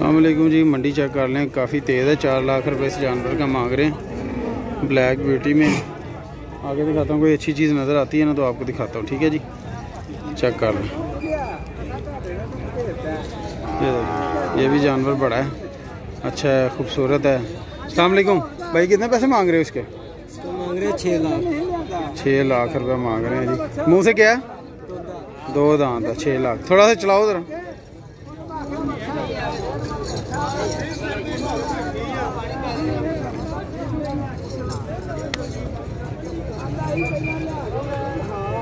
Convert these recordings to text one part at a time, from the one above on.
अलैक्म जी मंडी check कर लें। काफ़ी तेज़ है चार लाख रुपए इस जानवर का मांग रहे हैं। ब्लैक ब्यूटी में। आगे दिखाता हूँ कोई अच्छी चीज़ नज़र आती है ना तो आपको दिखाता हूँ ठीक है जी? चेक कर लें। ये ये भी जानवर बड़ा है। अच्छा है खूबसूरत है। अलैक्म भाई कितने पैसे मांग रहे हो इसके? मांग रहे छः लाख। छः लाख रुपए मांग रहे हैं जी। मुँह से क्या है? दो दांत। है छः लाख। थोड़ा सा चलाओ ज़रा।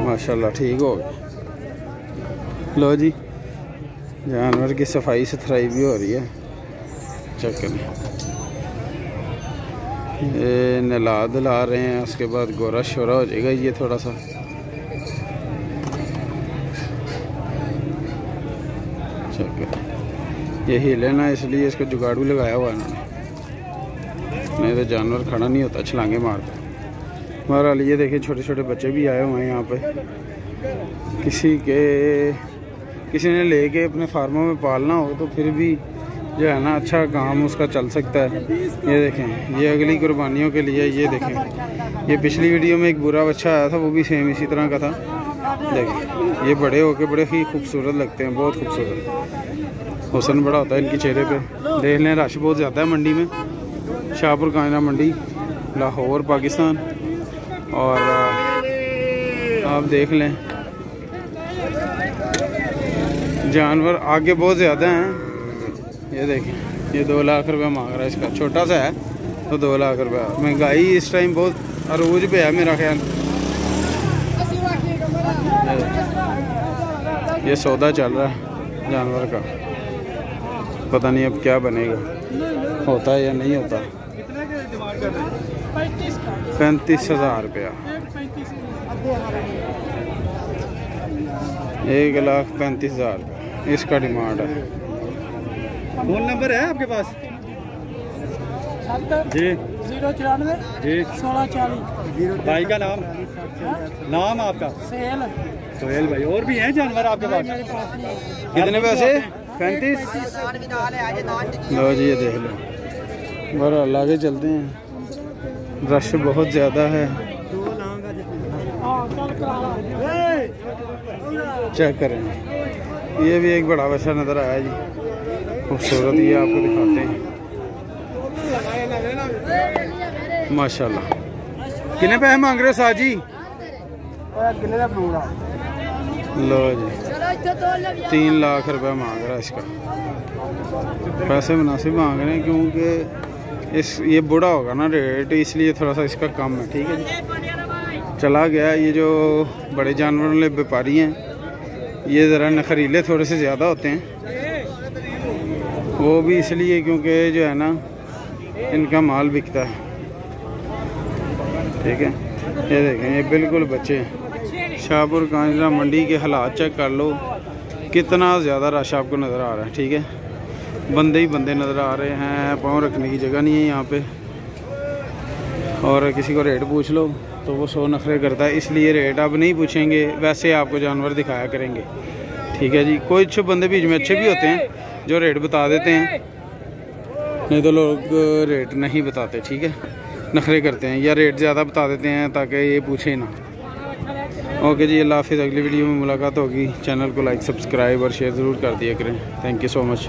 माशाल्लाह, ठीक हो गया लो जी, जानवर की सफ़ाई सुथराई भी हो रही है। चेक करें। ये नला दिला रहे हैं, उसके बाद गोरा शोरा हो जाएगा ये थोड़ा सा। चेक करें। ये हिले ना, इसलिए इसको जुगाड़ू लगाया हुआ है नहीं तो जानवर खड़ा नहीं होता, छलांगे मारता बहरहाल ये देखिए छोटे छोटे बच्चे भी आए हुए हैं यहाँ पे। किसी के, किसी ने लेके अपने फार्मों में पालना हो तो फिर भी जो है ना अच्छा काम उसका चल सकता है। ये देखें, ये अगली कुर्बानियों के लिए ये देखें। ये पिछली वीडियो में एक बुरा बच्चा आया था, वो भी सेम इसी तरह का था। देखें, ये बड़े होके बड़े ही खूबसूरत लगते हैं, बहुत खूबसूरत। हुसन बड़ा होता है इनके चेहरे पे। देख लें, रश बहुत ज़्यादा है मंडी में। शाहपुर कायना मंडी, लाहौर, पाकिस्तान। और आप देख लें। जानवर आगे बहुत ज़्यादा हैं। ये देखें, ये दो लाख रुपया मांग रहा है इसका। छोटा सा है तो दो लाख रुपया। महँगाई इस टाइम बहुत अरूज पे है मेरा ख्याल। ये सौदा चल रहा है जानवर का। पता नहीं अब क्या बनेगा। होता है या नहीं होता। पैंतीस हज़ार रुपया। एक लाख पैंतीस हज़ार इसका डिमांड है। फ़ोन नंबर है आपके पास? जी। ज़ीरो चौरानवे जी। सोलह चालीस। भाई का नाम? नाम आपका? सेल सोहेल भाई। और भी हैं जानवर आपके पास? कितने पैसे? पैंतीस? लो जी ये देख लो। बहरहाल आगे चलते हैं। रश बहुत ज़्यादा है। चेक करें। ये भी एक बड़ा वैसा नज़र आया जी। खूबसूरत ये आपको दिखाते हैं। माशाल्लाह। कितने पैसे मांग रहे हो साजी लो जी। तीन लाख रुपए मांग रहा है इसका। पैसे मुनासिब मांग रहे हैं क्योंकि इस, ये बूढ़ा होगा ना रेट इसलिए थोड़ा सा इसका कम है, ठीक है चला गया, ये जो बड़े जानवरों वाले व्यापारी हैं, ये ज़रा नखरीले थोड़े से ज़्यादा होते हैं। वो भी इसलिए क्योंकि जो है ना, इनका माल बिकता है। ठीक है, ये देखें, ये बिल्कुल बच्चे हैं। शाहपुर कांजरा मंडी के हालात चेक कर लो, कितना ज़्यादा रश आपको नज़र आ रहा है, ठीक है। बंदे ही बंदे नज़र आ रहे हैं, पाँव रखने की जगह नहीं है यहाँ पे। और किसी को रेट पूछ लो तो वो सौ नखरे करता है, इसलिए रेट अब नहीं पूछेंगे, वैसे आपको जानवर दिखाया करेंगे। ठीक है जी कोई कुछ बंदे बीच में अच्छे भी होते हैं, जो रेट बता देते हैं। नहीं तो लोग रेट नहीं बताते, ठीक है? नखरे करते हैं, या रेट ज़्यादा बता देते हैं, ताकि ये पूछे ना। ओके जी, अल्लाह हाफिज़, अगली वीडियो में मुलाकात होगी। चैनल को लाइक, सब्सक्राइब और शेयर ज़रूर कर दिया करें। Thank you so much